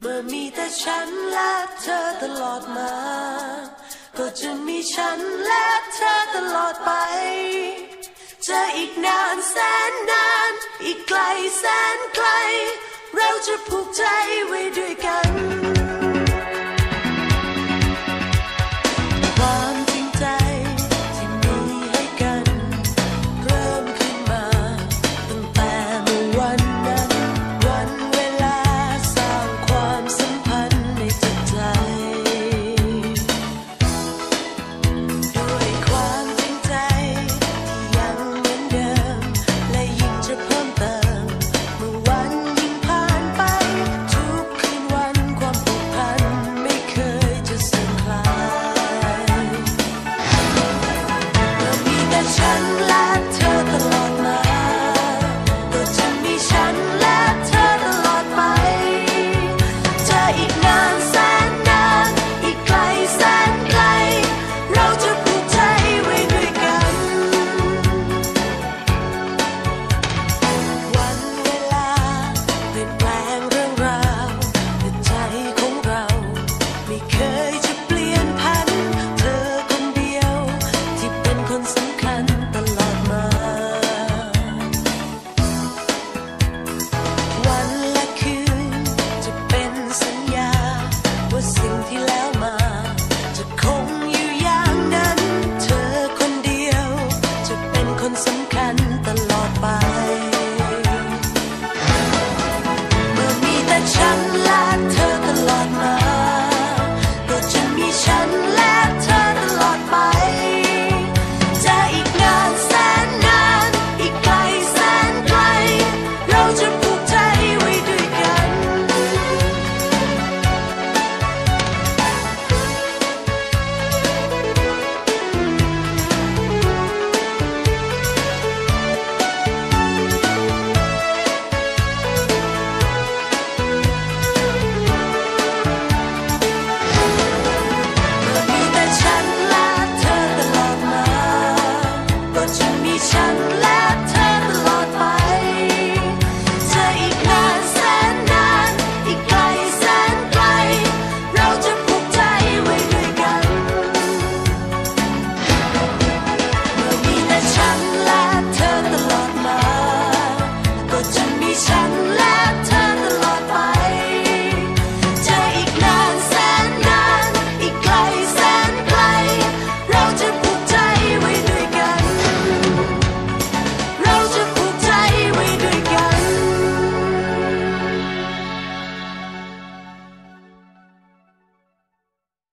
เมื่อมีแต่ฉันและเธอตลอดมา ก็จะมีฉันและเธอตลอดไป จะอีกนานแสนนาน อีกไกลแสนไกล เราจะผูกใจไว้ด้วยกัน